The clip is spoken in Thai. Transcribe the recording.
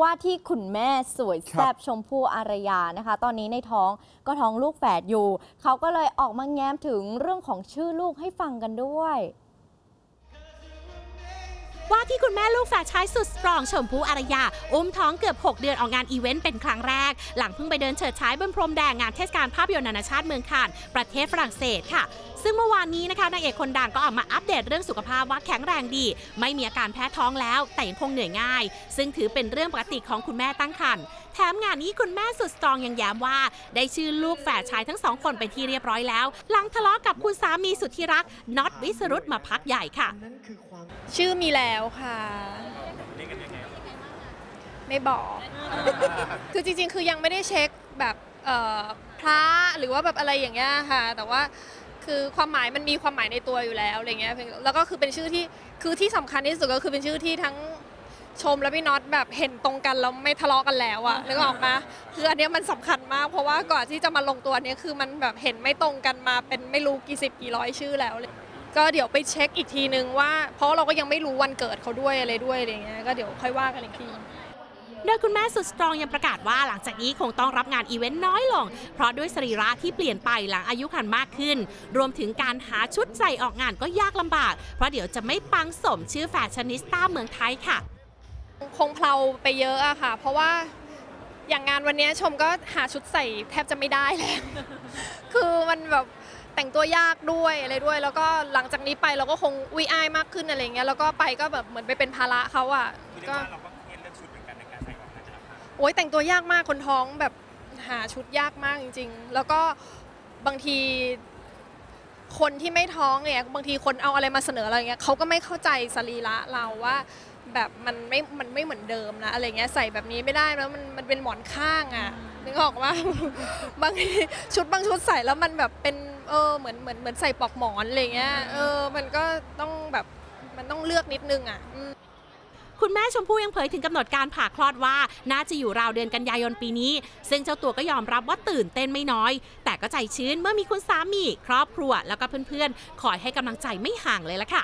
ว่าที่คุณแม่สวยแซ่บชมพู่อารยานะคะ ตอนนี้ในท้องก็ท้องลูกแฝดอยู่ เขาก็เลยออกมาแง้มถึงเรื่องของชื่อลูกให้ฟังกันด้วย ว่าที่คุณแม่ลูกแฝดชายสุดสตรองชมพู่อารยา อุ้มท้องเกือบ 6 เดือนออกงานอีเวนต์เป็นครั้งแรก หลังเพิ่งไปเดินเฉิดฉายบนพรมแดงงานเทศกาลภาพยนตร์นานาชาติเมืองคานประเทศฝรั่งเศสค่ะ ซึ่งเมื่อวานนี้นะคะนางเอกคนดังก็ออกมาอัปเดตเรื่องสุขภาพว่าแข็งแรงดี ไม่มีอาการแพ้ท้องแล้วแต่ยังคงเหนื่อยง่าย ซึ่งถือเป็นเรื่องปกติของคุณแม่ตั้งครรภ์ แถมงานนี้คุณแม่สุดสตรองยังย้ำว่า ได้ชื่อลูกแฝดชายทั้งสองคนเป็นที่เรียบร้อยแล้ว หลังทะเลาะกับคุณสามีสุดที่รักน็อตวิสรุตมาพักใหญ่ค่ะ ชื่อมีแล้วค่ะ ไม่บอก คือจริงๆ คือยังไม่ได้เช็คแบบพระหรือว่าแบบอะไรอย่างเงี้ยค่ะ แต่ว่าคือความหมายมันมีความหมายในตัวอยู่แล้วอะไรเงี้ยแล้วก็คือเป็นชื่อที่คือที่สำคัญที่สุดก็คือเป็นชื่อที่ทั้ง ชมและพี่น็อตแบบเห็นตรงกันแล้วไม่ทะเลาะกันแล้วอะนึกออกมาคืออันเนี้ยมันสำคัญมาก เพราะว่าก่อนที่จะมาลงตัวเนี้ยคือมันแบบเห็นไม่ตรงกันมาเป็นไม่รู้กี่สิบกี่ร้อยชื่อแล้วเลยก็เดี๋ยวไปเช็คอีกทีนึงว่า เพราะเราก็ยังไม่รู้วันเกิดเขาด้วยอะไรด้วยอะไรเงี้ยก็เดี๋ยวค่อยว่ากันอีกทีโดยคุณแม่สุด strong ยังประกาศว่าหลังจากนี้คงต้องรับงานอีเวนต์น้อยลง เพราะด้วยสรีระที่เปลี่ยนไปหลังอายุขันมากขึ้น รวมถึงการหาชุดใส่ออกงานก็ยากลำบาก เพราะเดี๋ยวจะไม่ปังสมชื่อแฟชั่นนิสต้าเมืองไทยค่ะ คงเพลาไปเยอะอะค่ะ เพราะว่าอย่างงานวันนี้ชมก็หาชุดใส่แทบจะไม่ได้แล้ว คือมันแบบแต่งตัวยากด้วยอะไรด้วย แล้วก็หลังจากนี้ไปเราก็คงอุ้ยอายมากขึ้นอะไรเงี้ยแล้วก็ไปก็แบบเหมือนไปเป็นภาระเขาอะก็โอ้ยแต่งตัวยากมากคนท้องแบบหาชุดยากมากจริง ๆ แล้วก็บางทีคนที่ไม่ท้องเนี่ยบางทีคนเอาอะไรมาเสนออะไรเงี้ยเขาก็ไม่เข้าใจสรีระเราว่า แบบมันไม่ มันไม่เหมือนเดิมนะอะไรเงี้ยใส่แบบนี้ไม่ได้แล้วมันมันเป็นหมอนข้างอะ่ะนึกออกว่า บางทีชุดบางชุดใส่แล้วมันแบบเป็นเออเหมือนเหมือนเหมือนใส่ปลอกหมอนอะไรเงี้ยเออมันก็ต้องแบบมันต้องเลือกนิดนึงอะ่ะอืมคุณแม่ชมพู่ยังเผยถึงกำหนดการผ่าคลอดว่า น่าจะอยู่ราวเดือนกันยายนปีนี้ ซึ่งเจ้าตัวก็ยอมรับว่าตื่นเต้นไม่น้อย แต่ก็ใจชื้นเมื่อมีคุณสามี ครอบครัวแล้วก็เพื่อนๆคอยให้กำลังใจไม่ห่างเลยละค่ะ